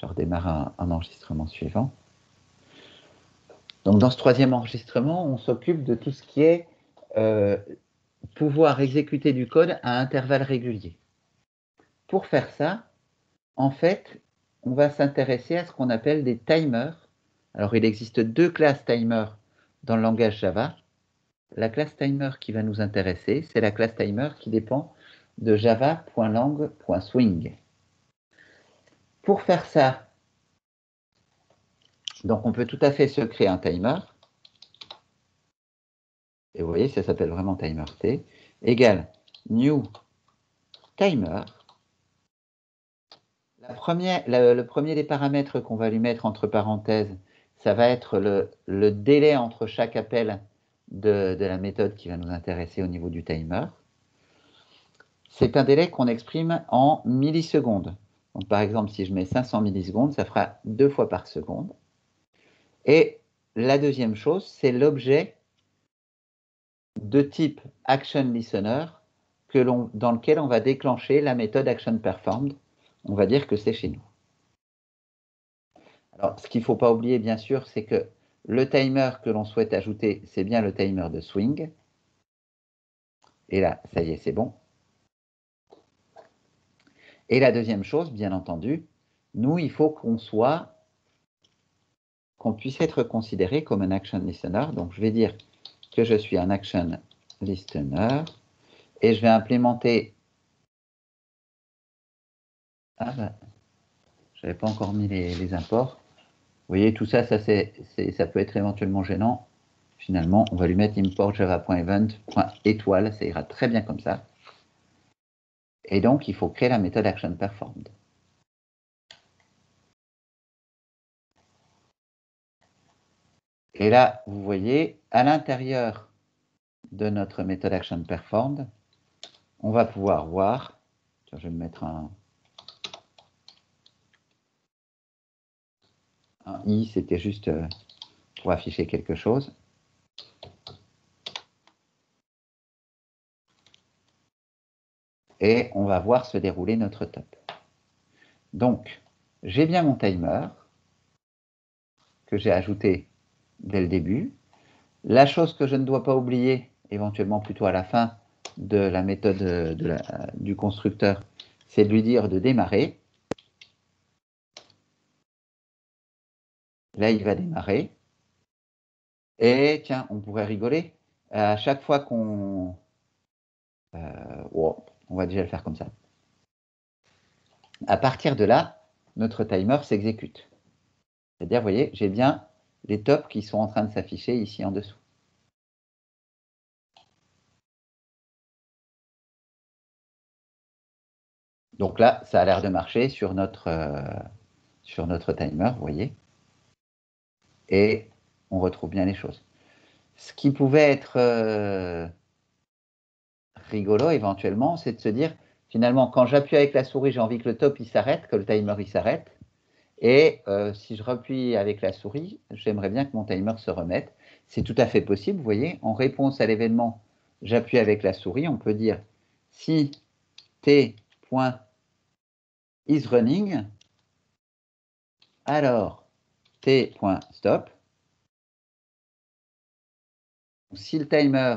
Je redémarre un, enregistrement suivant. Donc dans ce troisième enregistrement, on s'occupe de tout ce qui est euh, pouvoir exécuter du code à intervalles réguliers. Pour faire ça, en fait, on va s'intéresser à ce qu'on appelle des timers. Alors il existe deux classes timers dans le langage Java. La classe timer qui va nous intéresser, c'est la classe timer qui dépend de java.lang.swing. Pour faire ça, donc on peut tout à fait se créer un timer. Et vous voyez, ça s'appelle vraiment timer t, égale new timer. Le premier des paramètres qu'on va lui mettre entre parenthèses, ça va être le, délai entre chaque appel de, la méthode qui va nous intéresser au niveau du timer. C'est un délai qu'on exprime en millisecondes. Donc, par exemple, si je mets 500 millisecondes, ça fera deux fois par seconde. Et la deuxième chose, c'est l'objet de type action listener que dans lequel on va déclencher la méthode action performed. On va dire que c'est chez nous. Alors, ce qu'il ne faut pas oublier, bien sûr, c'est que le timer que l'on souhaite ajouter, c'est bien le timer de swing. Et là, ça y est, c'est bon. Et la deuxième chose, bien entendu, nous, il faut qu'on soit, qu'on puisse être considéré comme un action listener. Donc, je vais dire que je suis un action listener et je vais implémenter. Ah ben, je n'avais pas encore mis les, imports. Vous voyez, tout ça, ça, ça peut être éventuellement gênant. Finalement, on va lui mettre import java.event.étoile, ça ira très bien comme ça. Et donc, il faut créer la méthode ActionPerformed. Et là, vous voyez, à l'intérieur de notre méthode ActionPerformed, on va pouvoir voir, je vais mettre un, un i, c'était juste euh, pour afficher quelque chose. Et on va voir se dérouler notre top. Donc, j'ai bien mon timer que j'ai ajouté dès le début. La chose que je ne dois pas oublier, éventuellement plutôt à la fin de la méthode du constructeur, c'est de lui dire de démarrer. Là, il va démarrer. Et tiens, on pourrait rigoler. À chaque fois qu'on... Euh, oh, on va déjà le faire comme ça. À partir de là, notre timer s'exécute. C'est-à-dire, vous voyez, j'ai bien les tops qui sont en train de s'afficher ici en dessous. Donc là, ça a l'air de marcher sur notre, euh, timer, vous voyez. Et on retrouve bien les choses. Ce qui pouvait être euh, rigolo éventuellement, c'est de se dire, finalement, quand j'appuie avec la souris, j'ai envie que le top il s'arrête, que le timer il s'arrête. Et euh, si je rappuie avec la souris, j'aimerais bien que mon timer se remette. C'est tout à fait possible, vous voyez, en réponse à l'événement, j'appuie avec la souris, on peut dire si t.is running, alors t.stop. Si le timer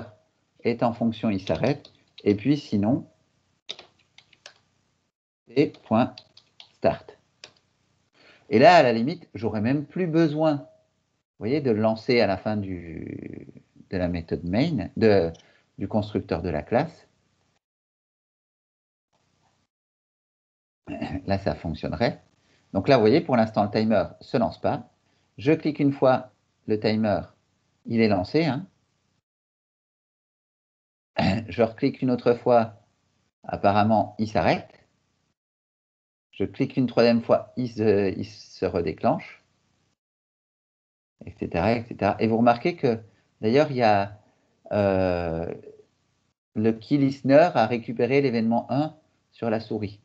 est en fonction, il s'arrête. Et puis sinon, et start. Et là, à la limite, j'aurais même plus besoin, voyez, de le lancer à la fin du, de la méthode main, de, du constructeur de la classe. Là, ça fonctionnerait. Donc là, vous voyez, pour l'instant, le timer ne se lance pas. Je clique une fois, le timer, il est lancé. Hein je reclique une autre fois, apparemment, il s'arrête. Je clique une troisième fois, il se, redéclenche, etc., etc. Et vous remarquez que, d'ailleurs, il y a euh, le key listener a récupéré l'événement 1 sur la souris.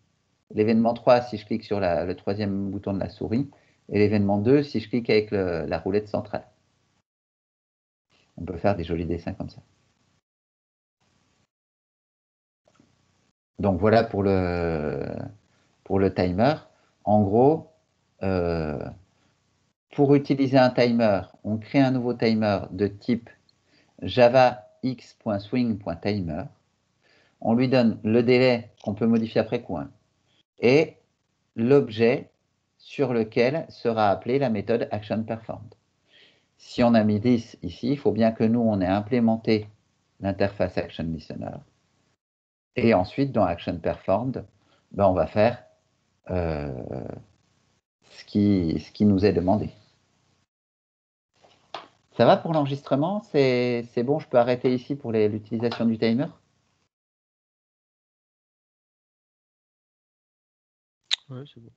L'événement 3 si je clique sur le troisième bouton de la souris, et l'événement 2 si je clique avec la roulette centrale. On peut faire des jolis dessins comme ça. Donc voilà pour le, pour le timer. En gros, euh, pour utiliser un timer, on crée un nouveau timer de type java x.swing.timer. On lui donne le délai qu'on peut modifier après coup hein, et l'objet sur lequel sera appelée la méthode actionPerformed. Si on a mis 10 ici, il faut bien que nous, on ait implémenté l'interface actionListener. Et ensuite, dans actionPerformed, ben, on va faire euh, ce, qui, ce qui nous est demandé. Ça va pour l'enregistrement? C'est bon, je peux arrêter ici pour l'utilisation du timer? Oui, c'est bon.